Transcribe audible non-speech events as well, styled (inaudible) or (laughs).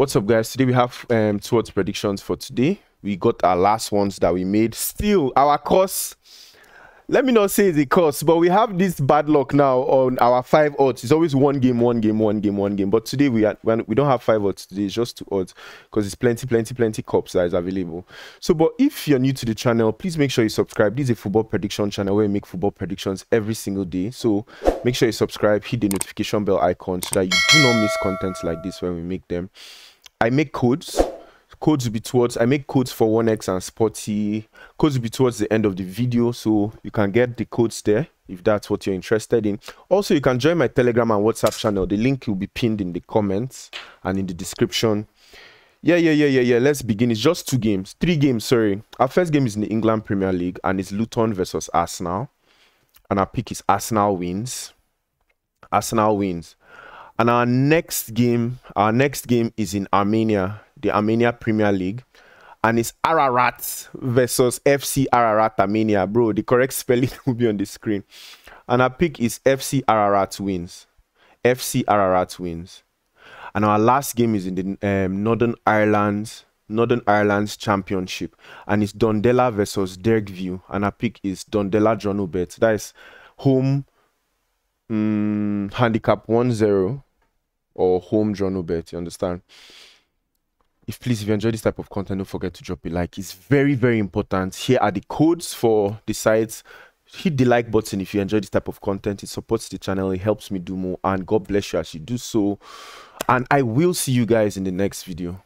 What's up, guys? Today we have um, two odds predictions for today. We got our last ones that we made. Still, our course let me not say it's a curse, but we have this bad luck now on our five odds. It's always one game, one game, one game, one game. But today we are, we don't have five odds today. It's just two odds because it's plenty, plenty, plenty cups that is available. So, but if you're new to the channel, please make sure you subscribe. This is a football prediction channel where we make football predictions every single day. So make sure you subscribe, hit the notification bell icon so that you do not miss content like this when we make them. I make codes codes will be towards i make codes for 1x and sporty codes will be towards the end of the video so you can get the codes there if that's what you're interested in. Also you can join my telegram and whatsapp channel. The link will be pinned in the comments and in the description. Yeah yeah yeah yeah yeah let's begin. It's just two games three games sorry. Our first game is in the england premier league and it's luton versus arsenal. And our pick is arsenal wins. Arsenal wins and our next game our next game is in armenia the Armenia Premier League. And it's Ararat versus FC Ararat Armenia. Bro, the correct spelling (laughs) will be on the screen. And our pick is FC Ararat wins. FC Ararat wins. And our last game is in the um, Northern Ireland Northern Ireland's Championship. And it's Dundela versus Dergview. And our pick is Dundela draw no bet. That is home um, handicap 1-0 or home draw no bet. You understand? if please if you enjoy this type of content don't forget to drop a like. It's very very important. Here are the codes for the sites. Hit the like button if you enjoy this type of content. It supports the channel. It helps me do more. And god bless you as you do so. And i will see you guys in the next video